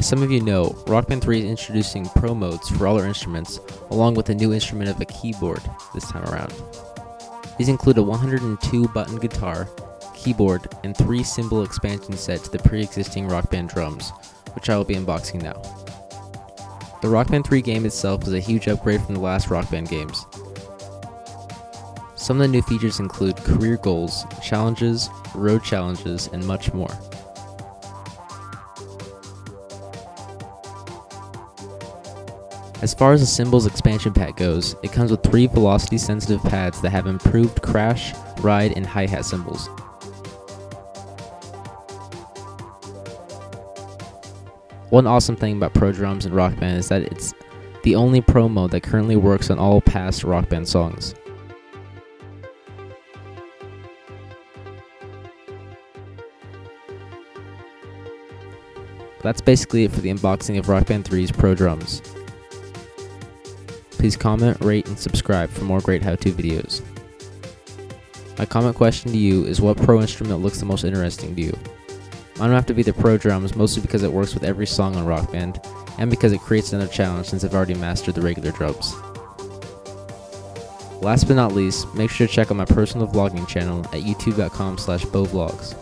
As some of you know, Rock Band 3 is introducing pro modes for all their instruments, along with a new instrument of a keyboard this time around. These include a 102 button guitar, keyboard, and 3 cymbal expansion set to the pre existing Rock Band drums, which I will be unboxing now. The Rock Band 3 game itself is a huge upgrade from the last Rock Band games. Some of the new features include career goals, challenges, road challenges, and much more. As far as the Cymbals expansion pack goes, it comes with three velocity sensitive pads that have improved crash, ride, and hi-hat cymbals. One awesome thing about Pro Drums and Rock Band is that it's the only pro mode that currently works on all past Rock Band songs. That's basically it for the unboxing of Rock Band 3's Pro Drums. Please comment, rate, and subscribe for more great how-to videos. My comment question to you is what pro instrument looks the most interesting to you? Mine would have to be the Pro Drums, mostly because it works with every song on Rock Band, and because it creates another challenge since I've already mastered the regular drums. Last but not least, make sure to check out my personal vlogging channel at youtube.com slash BeauVlogs.